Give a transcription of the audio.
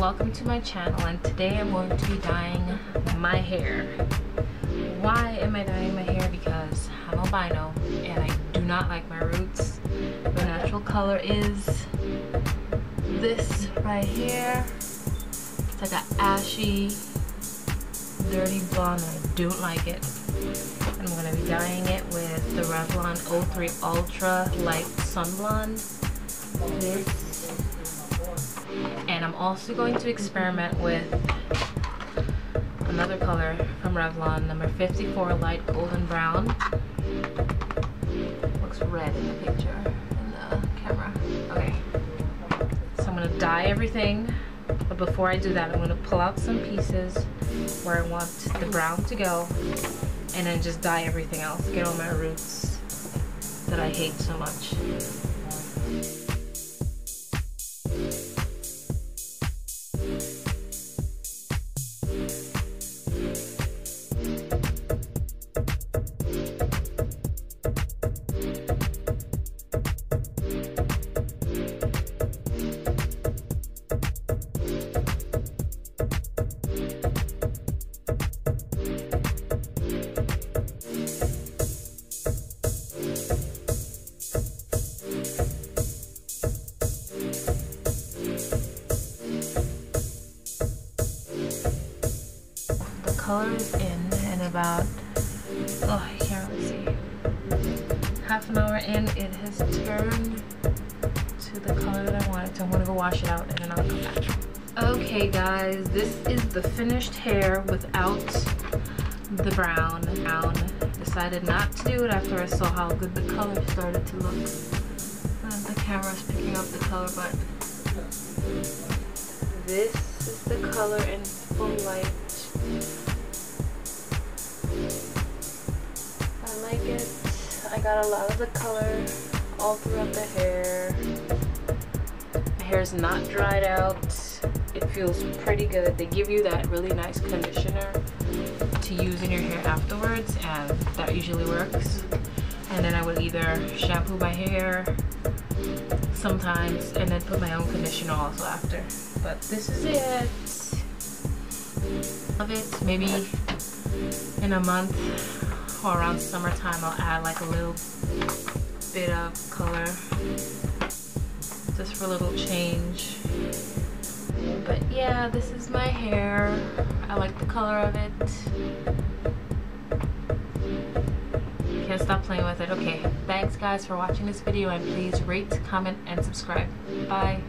welcome to my channel and today I'm going to be dyeing my hair. Why am I dyeing my hair? Because I'm albino and I do not like my roots. My natural color is this right here. It's like an ashy, dirty blonde I don't like it. I'm going to be dyeing it with the Revlon 03 Ultra Light Sun Blonde. This and I'm also going to experiment with another color from Revlon, number 54 Light Golden Brown. Looks red in the picture, in the camera. Okay, so I'm gonna dye everything, but before I do that, I'm gonna pull out some pieces where I want the brown to go, and then just dye everything else, get all my roots that I hate so much. Color is in and about, oh, I can't really see. Half an hour in, it has turned to the color that I wanted. So I'm gonna go wash it out and then I'll come back. Okay guys, this is the finished hair without the brown. brown. Decided not to do it after I saw how good the color started to look. And the camera's picking up the color, but this is the color in full light. Got a lot of the color all throughout the hair. My hair is not dried out. It feels pretty good. They give you that really nice conditioner to use in your hair afterwards and that usually works. And then I would either shampoo my hair sometimes and then put my own conditioner also after. But this is it. Love it. Maybe in a month or around summertime I'll add like a little bit of color just for a little change. But yeah this is my hair. I like the color of it. Can't stop playing with it. Okay thanks guys for watching this video and please rate comment and subscribe. Bye